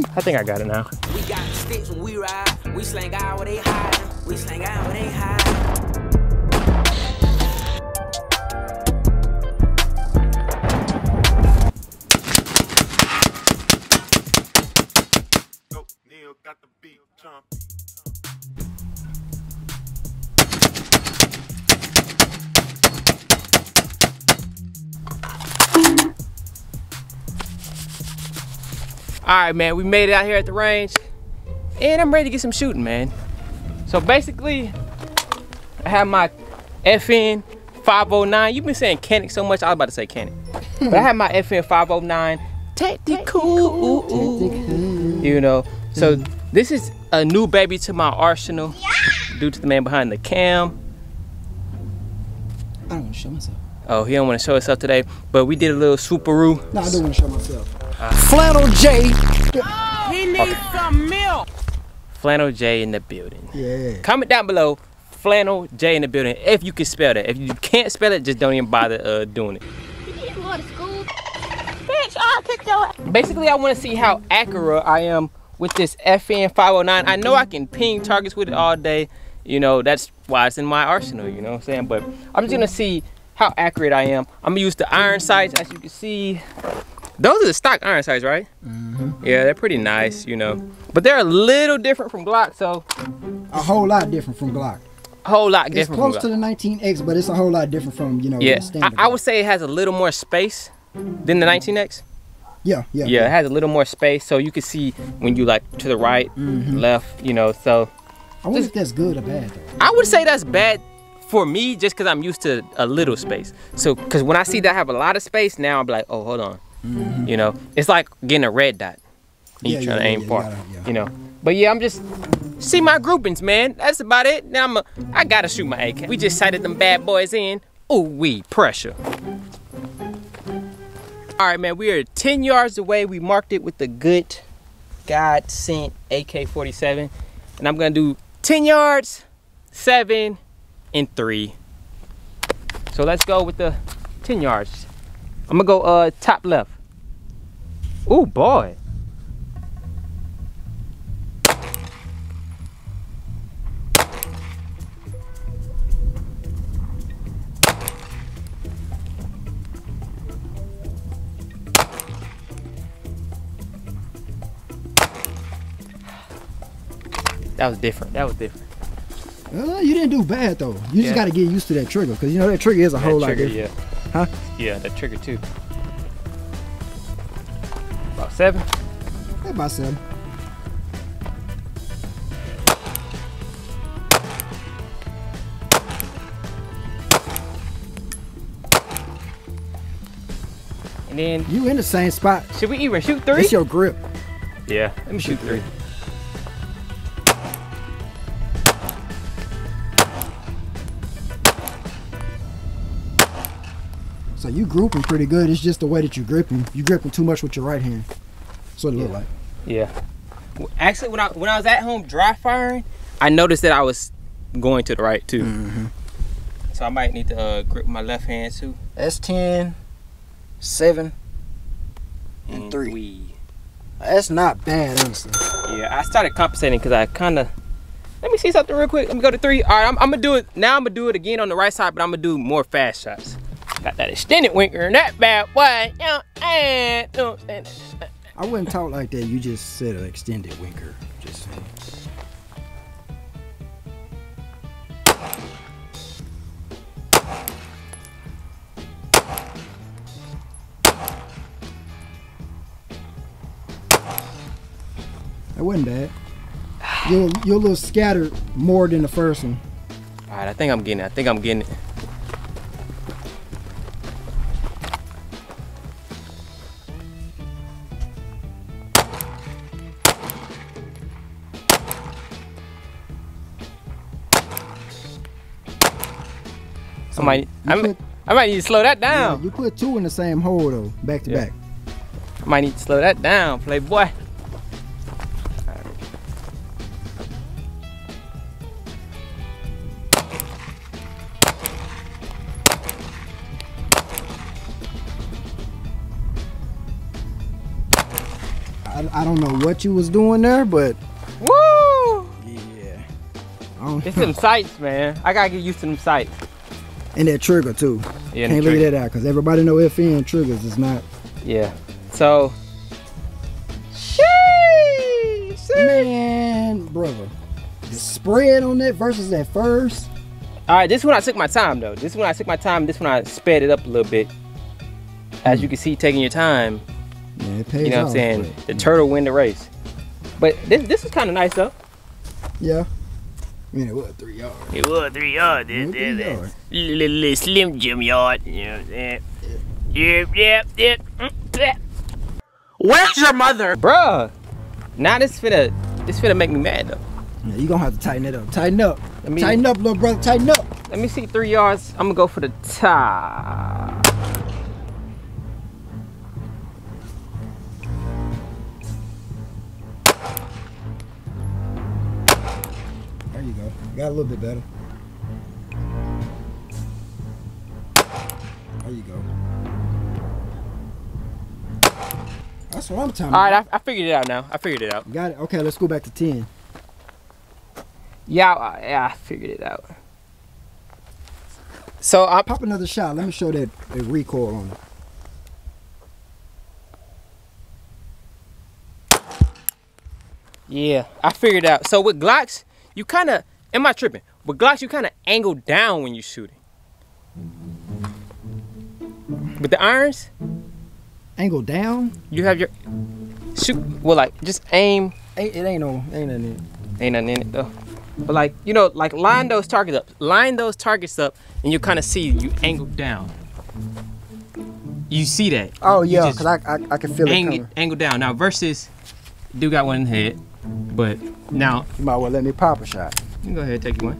I think I got it now. We got sticks we ride. We slang out where they hide. We slang out where they hide. All right, man, we made it out here at the range, and I'm ready to get some shooting, man. So basically, I have my FN 509. You've been saying Canik so much, I was about to say Canik. but I have my FN 509 Tactical. You know, so this is a new baby to my arsenal due to the man behind the cam. I don't want to show myself. Oh, he don't want to show himself today, but we did a little swooparoo. No, I don't want to show myself. Flannel J. He needs some milk. Flannel J in the building. Yeah. Comment down below, Flannel J in the building, if you can spell that. If you can't spell it, just don't even bother uh, doing it. You need to go to school. Bitch, I'll kick your ass. Basically, I want to see how accurate I am with this FN 509. I know I can ping targets with it all day. You know, that's why it's in my arsenal, you know what I'm saying? But I'm just gonna see how accurate I am. I'm gonna use the iron sights, as you can see. Those are the stock iron sights, right? Mm-hmm. Yeah, they're pretty nice, you know. But they're a little different from Glock, so A whole lot different from Glock. a whole lot It's different close to the 19X, but it's a whole lot different from, you know, Yeah, the standard. I, I would say it has a little more space than the 19X. Yeah, yeah. Yeah, it has a little more space, so you can see when you like to the right, Mm-hmm. left, you know. So I wonder if that's good or bad, though. I would say that's bad for me, just because I'm used to a little space. So, because when I see that I have a lot of space, now I'm like, oh, hold on. Mm-hmm. You know, it's like getting a red dot. And Yeah, you trying yeah, to aim yeah, far. you yeah. You know. But yeah, I'm just see my groupings, man. That's about it. Now I'm a, I gotta shoot my AK. We just sighted them bad boys in. Ooh, we pressure. All right, man. We are 10 yards away. We marked it with the good God sent AK-47, and I'm gonna do 10 yards, seven, and three. So let's go with the 10 yards. I'm gonna go uh top left. Oh boy. That was different. That was different. Uh, you didn't do bad, though. You Yeah. just got to get used to that trigger, because, you know, that trigger is a whole that lot trigger, different. yeah. Huh? Yeah, that trigger too. About seven. About seven. And then You in the same spot. should we even shoot three? It's your grip. yeah, let me shoot three. So you grouping pretty good. It's just the way that you gripping. You gripping too much with your right hand. That's what it look like. Yeah. Well, Actually, when I when I was at home dry firing, I noticed that I was going to the right too. Mm-hmm. So I might need to uh, grip my left hand too. S10, 7, and 3. That's not bad, honestly. Yeah, I started compensating because I kind of. Let me see something real quick. Let me go to three. All right, I'm, I'm gonna do it now. I'm gonna do it again on the right side, but I'm gonna do more fast shots. Got that extended winker and that bad boy. Yeah, and, uh, I wouldn't talk like that. You just said an extended winker. Just saying. That wasn't bad. You're, you're a little scattered more than the first one. All right, I think I'm getting it. I think I'm getting it. I might, I, you might, put- I might need to slow that Yeah, down. you put two in the same hole though, back to Yeah. back. I might need to slow that down, playboy. I I, I don't know what you was doing there, but Woo! yeah. I don't, It's them sights, man. I gotta get used to them sights. And that trigger too. Yeah, Can't leave that out because everybody know FN triggers is not. Yeah. So. Sheesh. Man, brother, the spread on that versus that first. All right, this one I took my time though. This one I took my time. This one I sped it up a little bit. As you can see, taking your time. Yeah, it pays You know what I'm saying? but- The turtle win the race. But this this is kind of nice though. Yeah. I mean, it was three yards. It was three yards. It was three yards. Little, little slim Jim yard. You know what Yep, yep, yep. mm, yep. Where's your mother? Bruh. Now this finna this finna make me mad though. Yeah, you gonna have to tighten it up. Tighten up. Let me Tighten up, little brother. Tighten up. let me see three yards. I'm gonna go for the top. Got a little bit better. There you go. That's what I'm talking All about. right, I, I figured it out now. I figured it out. You got it. Okay, let's go back to ten. Yeah, I, yeah, I figured it out. So I'm Pop another shot. Let me show that, that recoil on it. Yeah, I figured it out. So with Glocks, you kind of, am I tripping? With Glocks, you kind of angle down when you're shooting. With the irons, Angle down. you have your shoot. Well, like just aim. Ain't, it ain't no. Ain't nothing. in it. Ain't nothing in it though. But like you know, like line those targets up. Line those targets up, and you kind of see you angle down. You see that? Oh You yeah, cause I I, I can feel it angle, coming. angle down. Now versus, dude got one in the head, but now You might well let me pop a shot. You can go ahead and take you one.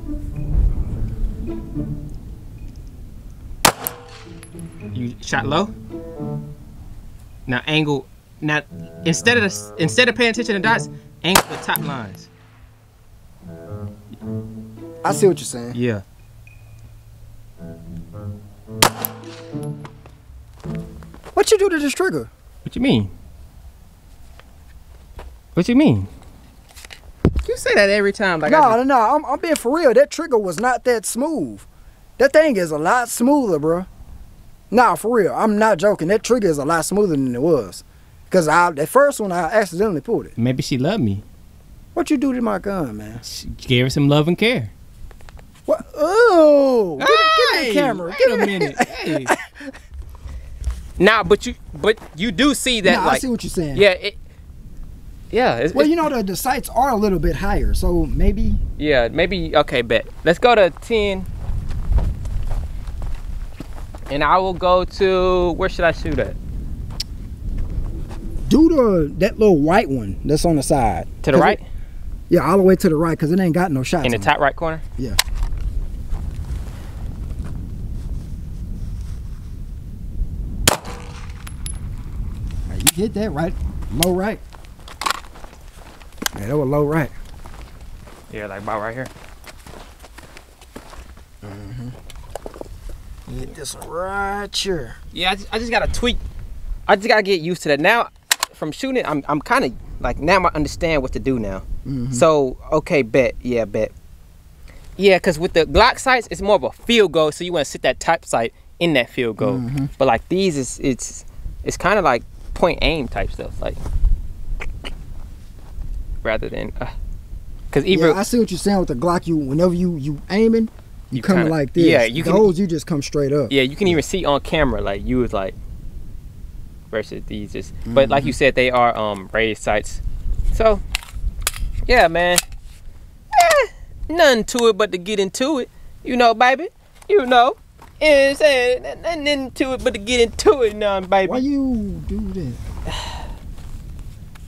You shot low. Now angle. Now instead of the, instead of paying attention to dots, angle the top lines. I see what you're saying. Yeah. What you do to this trigger? What you mean? What you mean? You say that every time. Like I no, just- no, no. I'm, I'm being for real. That trigger was not that smooth. That thing is a lot smoother, bro. Nah, for real. I'm not joking. That trigger is a lot smoother than it was. Cause I that first one I accidentally pulled it. maybe she loved me. What you do to my gun, man? She gave her some love and care. What? Oh, give, me- give me the camera. Wait Give a minute. Hey. Nah, but you but you do see that Nah, I see what you're saying. yeah it yeah it's, Well, it's- you know the, the sights are a little bit higher, so maybe yeah maybe okay bet let's go to ten and I will go to where should I shoot at do the that little white one that's on the side. to the right it- yeah, all the way to the right, cause it ain't got no shots. in the on it. top right corner Yeah. You hit that right, low right. Yeah, that was low right. yeah like about right here Hit this one right here. Yeah, I just, I just gotta tweak. I just gotta get used to that. Now, from shooting, it, I'm I'm kind of like now I understand what to do now. Mhm. So okay, bet, yeah, bet. Yeah, cause with the Glock sights, it's more of a field goal, so you want to sit that type sight in that field goal. Mhm. But like these, is it's it's kind of like point aim type stuff, like rather than. Uh, Cause either yeah, I see what you're saying with the Glock. You whenever you you aiming, you, You coming kinda- like this. yeah, you can- those you just come straight up. Yeah, you can even see on camera like you was like versus these just but like you said they are um raised sights. So yeah man. Eh, nothing to it but to get into it. You know, baby. You know. You know what I'm saying? Nothing into it but to get into it, none, baby. Why you do that?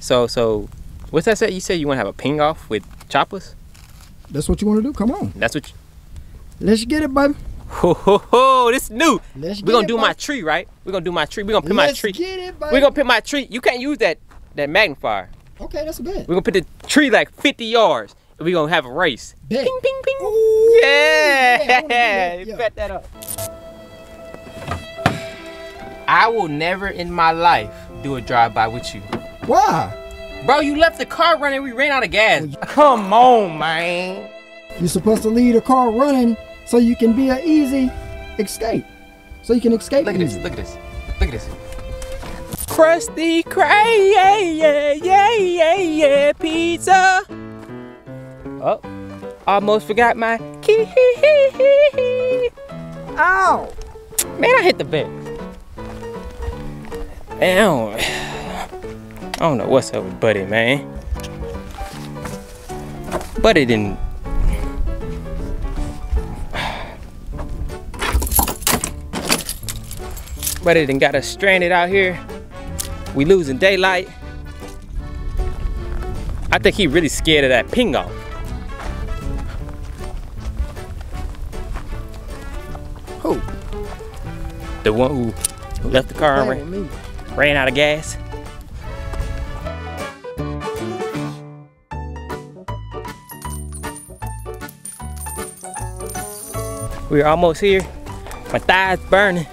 So so what's that say? You said you wanna have a ping off with choppers? That's what you want to do. Come on, That's what you let's get it, baby. ho ho ho this new. Let's We're gonna it, do my tree, right? We're gonna do my tree. We're gonna put my Let's tree. get it, baby. We're gonna put my tree. You can't use that that magnifier. Okay, that's a bet. We're gonna put the tree like 50 yards. And we're gonna have a race. Bet. Ping, ping, ping. Ooh, Yeah. yeah, I wanna do that, yeah. Bet that up. I will never in my life do a drive by with you. Why? Bro, you left the car running. We ran out of gas. Come on, man. You're supposed to leave the car running so you can be an easy escape. So you can escape Look at this. Look at this. Look at this. Krusty Krab, yeah, yeah, yeah, yeah, yeah, pizza. Oh, almost forgot my key. Ow! Man, I hit the bed. Man, I don't, know what's up with Buddy, man. Buddy didn't. Buddy didn't got us stranded out here. We losing daylight. I think he really scared of that ping off. Who? The one who, left the car and ran, ran out of gas. We're almost here. My thighs burning.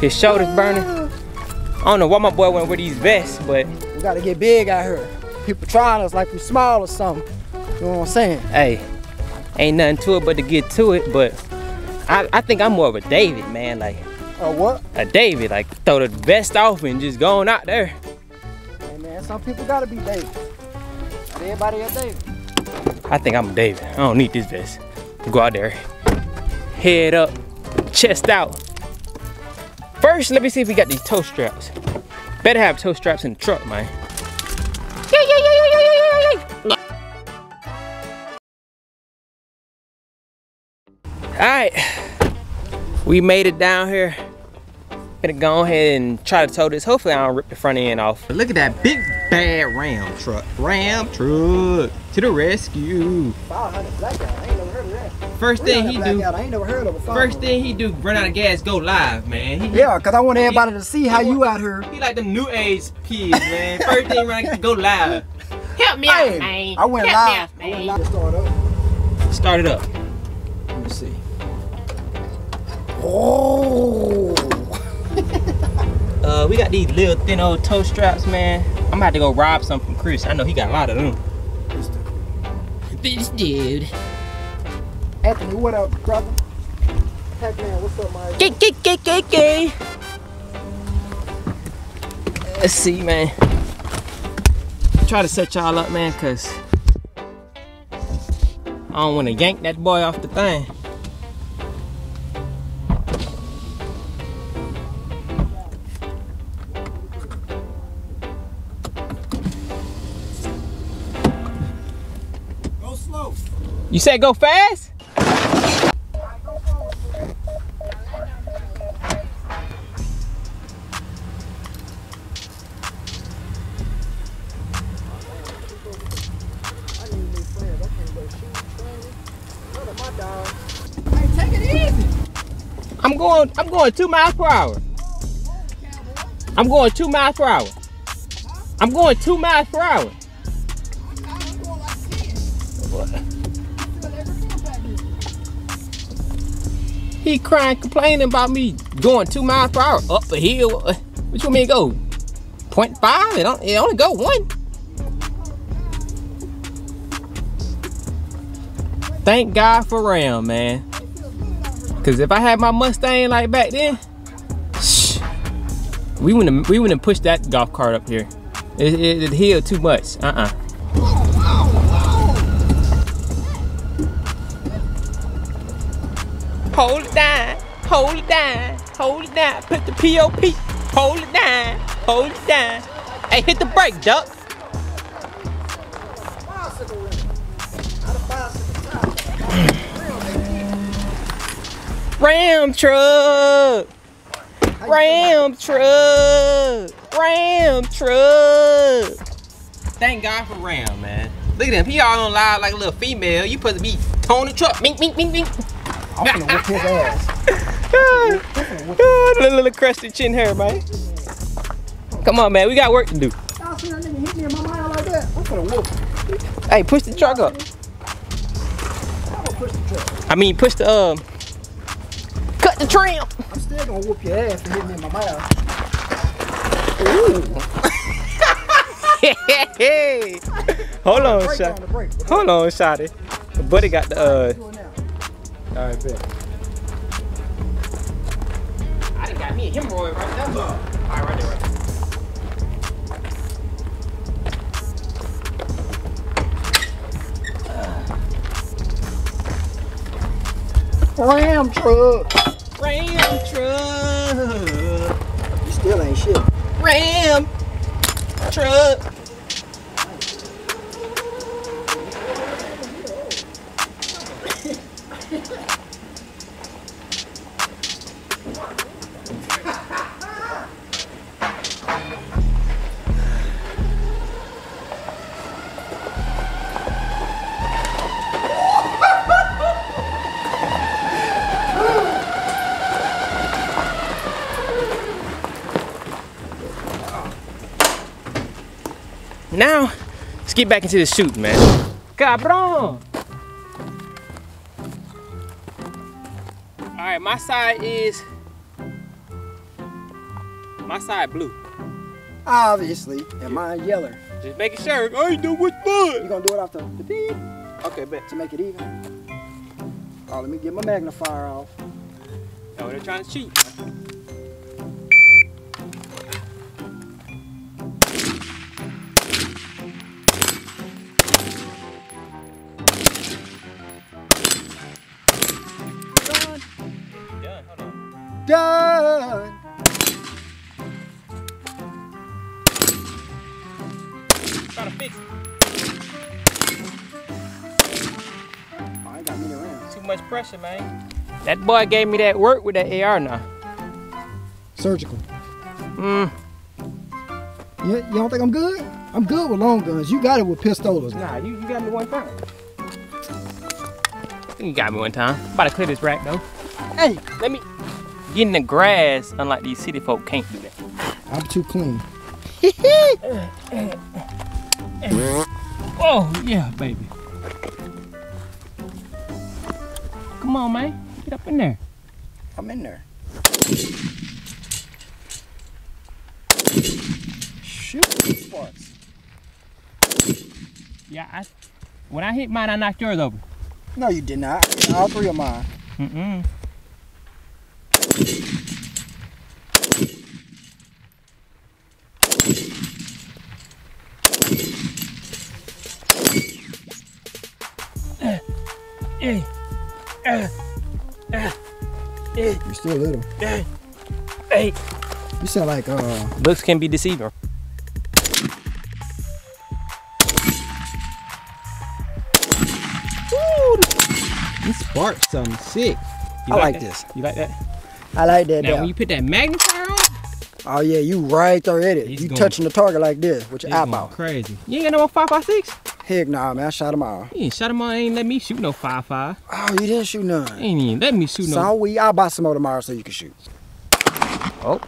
His shoulders burning. I don't know why my boy went with these vests, but We gotta get big out here. People trying us like we small or something. You know what I'm saying? hey, ain't nothing to it but to get to it. But I, I think I'm more of a David, man. Like a what? a David, like throw the vest off and just going out there. Hey man, some people gotta be David. Not everybody a David. I think I'm a David. I don't need this vest. Go out there, head up, chest out. First, let me see if we got these toe straps. Better have toe straps in the truck, man. All right, we made it down here. Gonna go ahead and try to tow this. Hopefully, I don't rip the front end off. Look at that big bad Ram truck. Ram truck to the rescue. 500 blackout. I First thing he do, Blackout, I ain't never heard of a 500. first thing he do, run out of gas, go live, man. He, Yeah, cause I want everybody to see how you out here. he like them new age kids, man. First thing run, go live. Help me Hey, out, man. I went Help me live. out, I went man. live. Start up. Start it up. Let me see. Oh. Uh, we got these little thin old toe straps, man. I'm about to go rob some from Chris. I know he got a lot of them. This dude. Anthony, what up, brother? Heck man, what's up, my? Gay, gay, gay, gay, gay. Let's see, man. Try to set y'all up, man, cause I don't want to yank that boy off the thing. Go slow. You said go fast? Going. Two miles per hour. I'm going two miles per hour. I'm going two miles per hour. He crying, complaining about me going two miles per hour up a hill. What you want me go? 0.5? It, it only go one. Thank God for Ram, man. Cause if I had my Mustang like back then, shh, we wouldn't we wouldn't push that golf cart up here. It, it, it healed too much. Uh-uh. Hold it down, hold it down, hold it down. Put the POP, hold it down, hold it down. Hey, hit the brake, duck. Ram truck, Ram truck, Ram truck. Thank God for Ram, man. Look at him. He all on live like a little female. You supposed to be towing the truck. Mink, mink, mink, mink. I'm gonna whip his ass. Ah, little, little crusty chin hair, man. Come on, man. We got work to do. Y'all see that nigga hit me in my mind like that? I'm gonna whoop him. Hey, push the truck up. I'm gonna push the truck. I mean, push the um. Cut the trim. I'm still gonna whoop your ass for hitting me in my mouth. Hey, hold on, Break shot. on the break. Hold on, shotty. Buddy got the uh. Do it now. All right, bet. I done got me a hemorrhoid right there. All right, right there, right there. Ram truck. Ram truck. You still ain't shit. Ram truck. Let's get back into the shooting, man. Cabron! Alright, my side is. My side blue. Obviously. And mine yellow. Just making sure. I ain't know which one. You gonna do it off the, the beep Okay, bet. to make it even. Oh, let me get my magnifier off. Oh, they're trying to cheat. Much pressure, man. That boy gave me that work with that AR now. Surgical. Mm. You, you don't think I'm good? I'm good with long guns. You got it with pistolas. Nah, you, you got me one time. You got me one time. About to clear this rack though. Hey, Let me get in the grass, unlike these city folk can't do that. I'm too clean. Oh, yeah, baby. Come on, man. Get up in there. I'm in there. Shoot these sparks. Yeah, I, when I hit mine, I knocked yours over. No, you did not. All three of mine. Mm-mm. Hey, You're still little. hey. You sound like uh Looks can be deceiving. This sparks something sick. You I like that? this. You like that? I like that. Now, there. when you put that magnifier on, Oh yeah, you right there at it. He's you going- touching the target like this with your It's eyeball. crazy. you ain't got no more five five six. Heck nah, man. I shot them all. You ain't shot him on. Ain't let me shoot no five five. Oh, you didn't shoot none. Ain't even let me shoot no. So we, I'll buy some more tomorrow so you can shoot. Oh.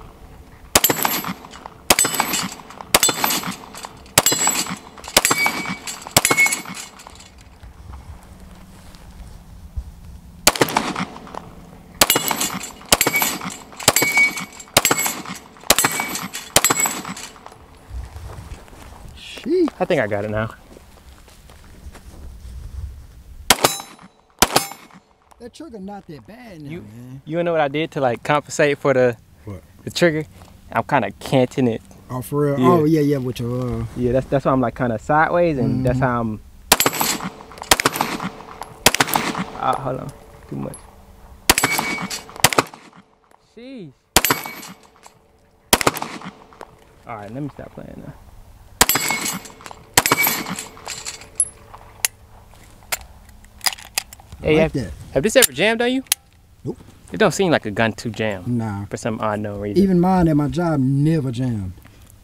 Sheesh. I think I got it now. Trigger not that bad now, You- man. You know what I did to like compensate for the What? the trigger? I'm kind of canting it. Oh, for real? Yeah. Oh, yeah, yeah, with your, uh, Yeah, that's that's why I'm like kind of sideways, and that's how I'm. Ah, hold on, too much. Sheesh. All right, let me stop playing now. I Hey, like that. Have this ever jammed on you? Nope. It don't seem like a gun to jam Nah. for some unknown reason. Even mine at my job never jammed.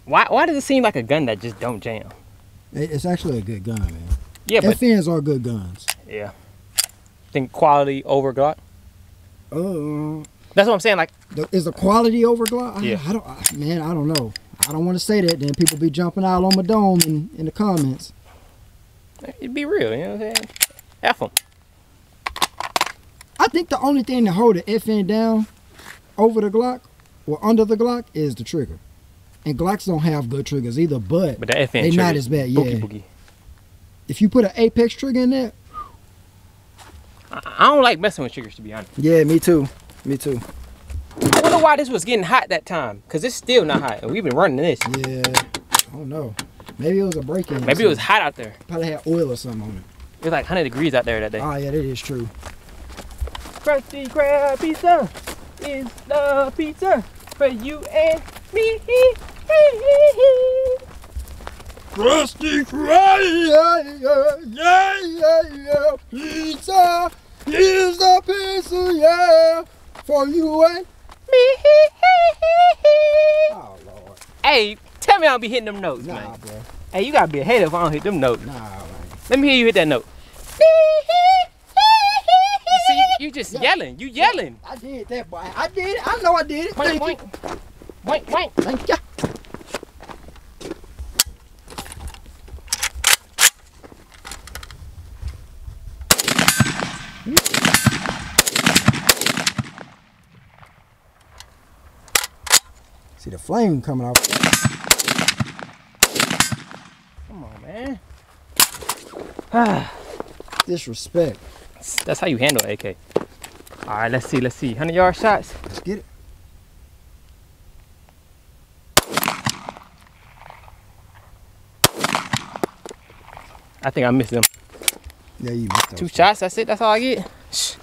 Why why does it seem like a gun that just don't jam? It's actually a good gun, man. Yeah, but FNs are good guns. yeah. Think quality over Glock. Uh, That's what I'm saying. Like, the, is the quality over Glock? I- Yeah. I, don't, I, man, I don't know. I don't want to say that. Then people be jumping out on my dome in, in the comments. it'd be real. You know what I'm saying? F them. I think the only thing to hold the FN down over the Glock or under the Glock is the trigger. and Glocks don't have good triggers either, but, But the FN they not as bad. Boogie Yeah, boogie. boogie. if you put an Apex trigger in there, I, I don't like messing with triggers to be honest. yeah, me too, me too. I wonder why this was getting hot that time. Cause it's still not hot, and we've been running this. Yeah, I don't know. Maybe it was a break in. Maybe it was hot out there. probably had oil or something on it. It was like 100 degrees out there that day. Oh yeah, that is true. Krusty Krab pizza is the pizza for you and me. Krusty Krab, yeah, yeah, yeah, yeah. Pizza is the pizza, yeah, for you and Me. Oh, oh Lord, Hey, tell me I don't be hitting them notes, nah, man. bro, Hey, you gotta be a hater if I don't hit them notes. nah, man. Let me hear you hit that note. You, just yelling. You yelling. I did that, boy. I did it. I know I did it. Boink, Thank. Boink, boink. Thank you. See the flame coming off. Come on, man. Ah, Disrespect. That's how you handle AK. All right, let's see. Let's see. 100 yard shots. Let's get it. I think I missed them. Yeah, you missed them. Two shots. That's it. That's all I get. Shh.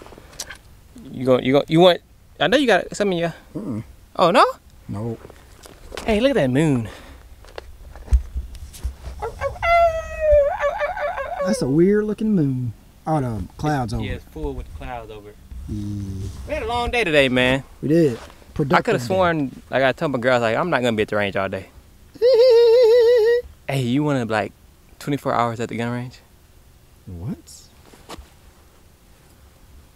You go. You go. You want? I know you got some in your. Mm-mm. Oh no. No. Hey, look at that moon. That's a weird looking moon. Oh, the clouds over. Yeah, it's full with clouds over. We had a long day today, man. we did. I could have day. sworn, like I told my girls, like I'm not gonna be at the range all day. Hey, you want to like 24 hours at the gun range? what?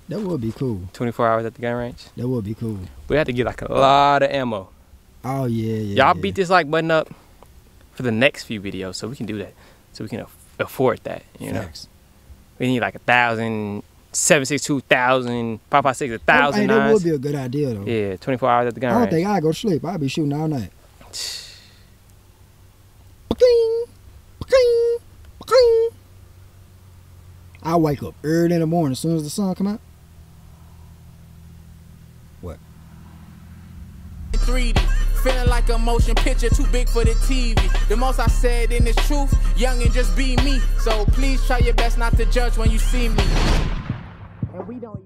That would be cool. 24 hours at the gun range? That would be cool. We had to get like a lot of ammo. Oh yeah, yeah. Y'all yeah. beat this like button up for the next few videos, so we can do that. So we can afford that. You know, we need like a thousand, seven six two thousand, five five six a thousand. Hey, thousand that would be a good idea though. Yeah, 24 hours at the gun. I don't range. think I go to sleep. I'll be shooting all night. Ba-cling, ba-cling, ba-cling. I wake up early in the morning as soon as the sun come out. What? 3D. Feeling like a motion picture too big for the TV. The most I said in this truth, young and just be me. So please try your best not to judge when you see me. And we don't